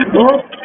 Oh.